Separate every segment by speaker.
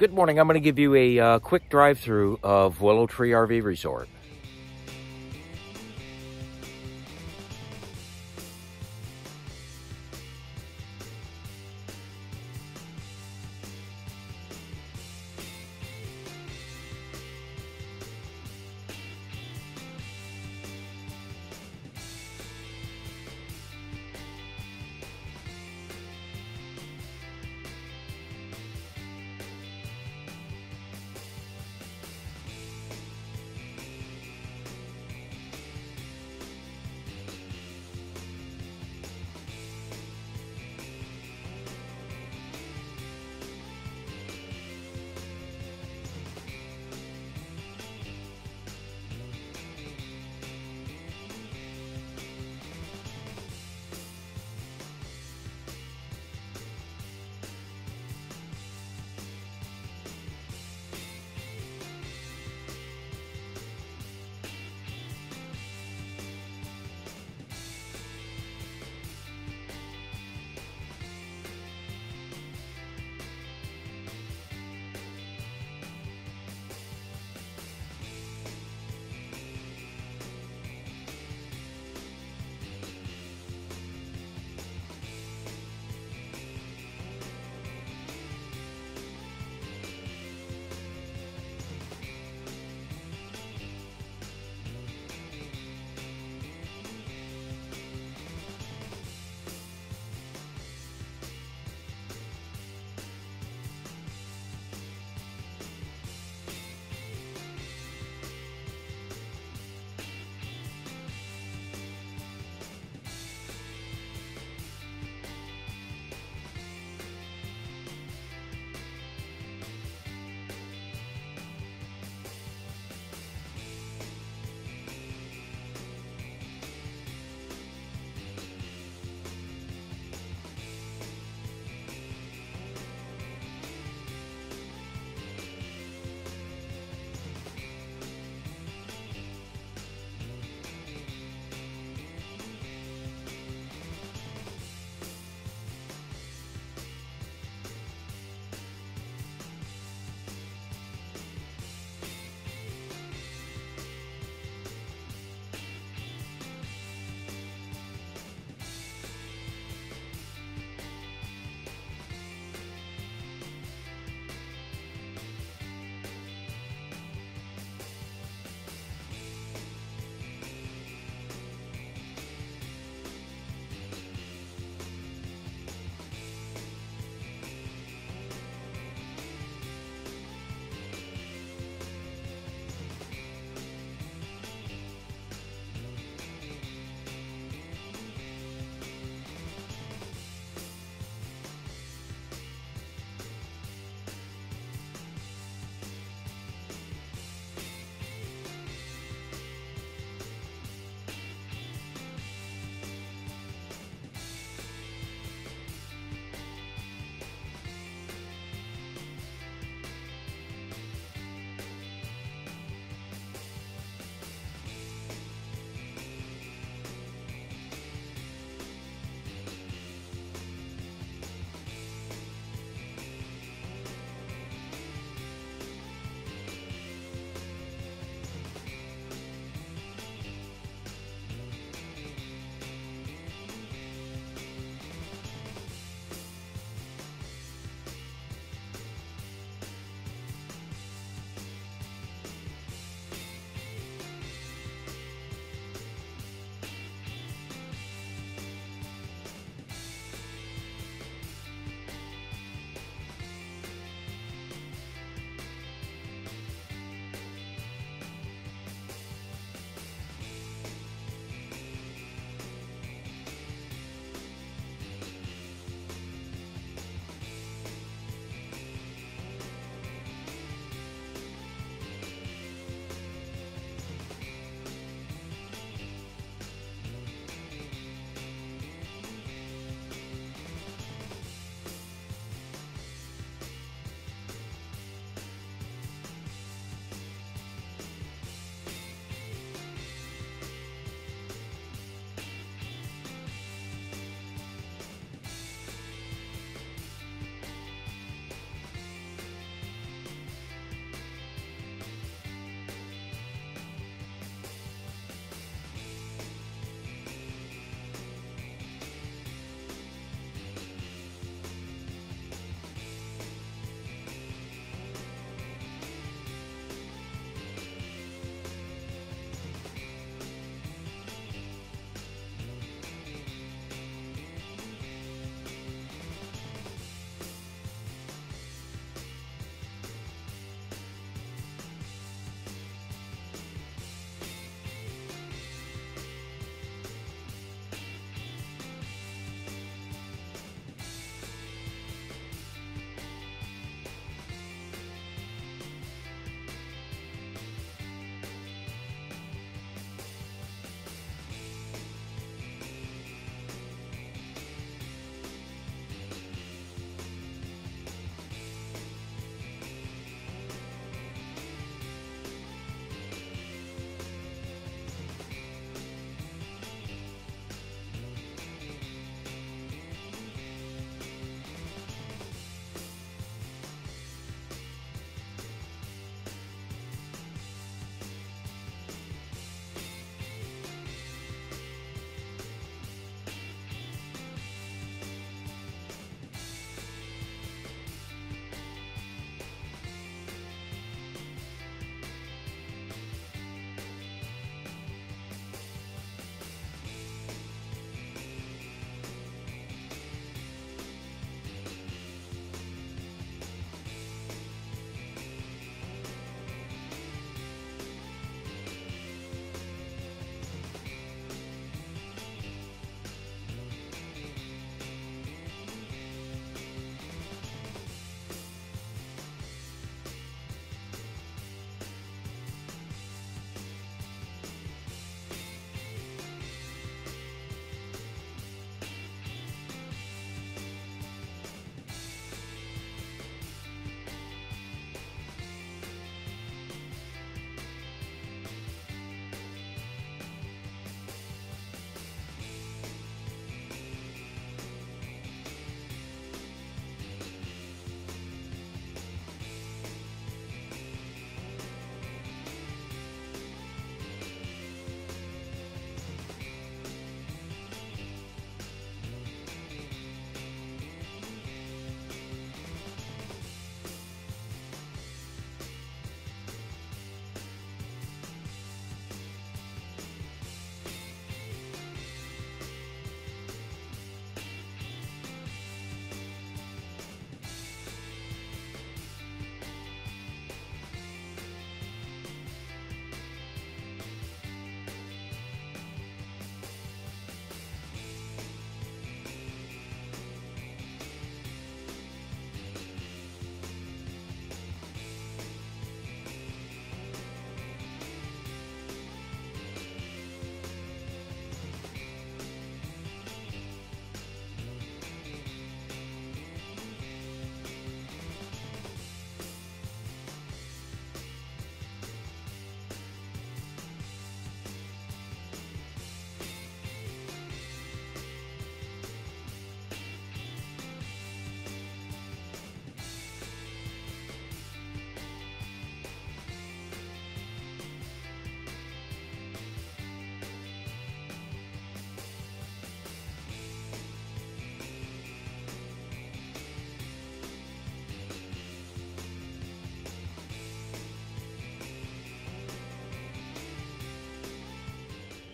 Speaker 1: Good morning. I'm going to give you a uh, quick drive through of Willow Tree RV Resort.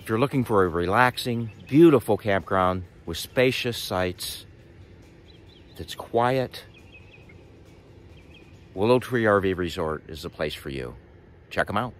Speaker 1: If you're looking for a relaxing, beautiful campground with spacious sites that's quiet, Willow Tree RV Resort is the place for you. Check them out.